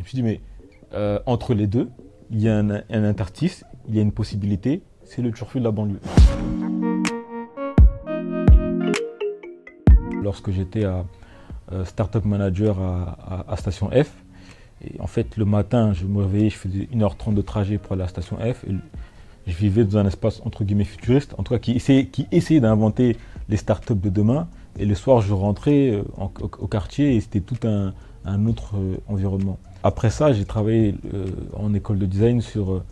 Je me suis dit, mais euh, entre les deux, il y a un, un interstice, il y a une possibilité, c'est le turfu de la banlieue. Lorsque j'étais à euh, Startup Manager à, Station F, et en fait le matin je me réveillais, je faisais 1h30 de trajet pour aller à Station F, et je vivais dans un espace entre guillemets futuriste, en tout cas qui essayait, qui essayait d'inventer les startups de demain, et le soir je rentrais euh, au, quartier et c'était tout un, autre euh, environnement. Après ça, j'ai travaillé euh, en école de design sur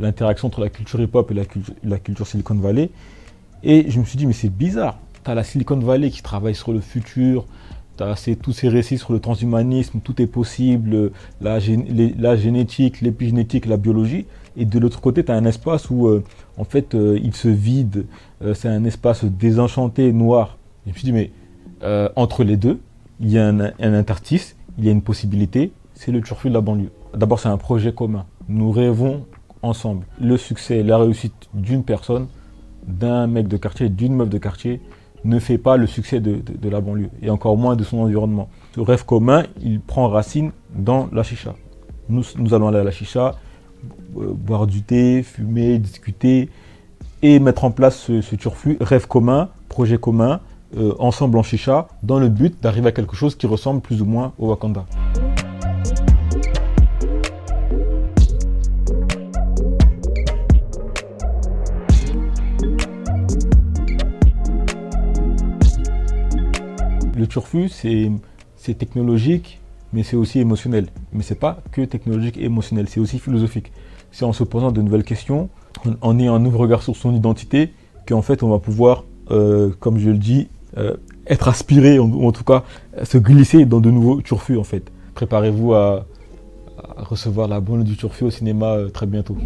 l'interaction entre la culture hip-hop et la, culture- la culture Silicon Valley. Et je me suis dit, mais c'est bizarre. Tu as la Silicon Valley qui travaille sur le futur, tu as tous ces récits sur le transhumanisme, tout est possible, la, génétique, l'épigénétique, la biologie. Et de l'autre côté, tu un espace où, euh, en fait, euh, il se vide. Euh, c'est un espace désenchanté, noir. Je me suis dit, mais entre les deux, il y a un, un interstice, il y a une possibilité, c'est le turfu de la banlieue. D'abord, c'est un projet commun. Nous rêvons ensemble. Le succès, la réussite d'une personne, d'un mec de quartier, d'une meuf de quartier, ne fait pas le succès de, la banlieue, et encore moins de son environnement. Ce rêve commun, il prend racine dans la chicha. Nous, allons aller à la chicha, euh, boire du thé, fumer, discuter, et mettre en place ce, ce rêve commun, projet commun, euh, ensemble en chicha, dans le but d'arriver à quelque chose qui ressemble plus ou moins au Wakanda. Le turfu, c'est technologique, mais c'est aussi émotionnel. Mais c'est pas que technologique et émotionnel, c'est aussi philosophique. C'est en se posant de nouvelles questions, en, ayant un nouveau regard sur son identité, qu'en fait on va pouvoir, euh, comme je le dis, euh, être aspiré, ou en tout cas se glisser dans de nouveaux turfus en fait. Préparez-vous à, à recevoir la bonne du turfu au cinéma euh, très bientôt.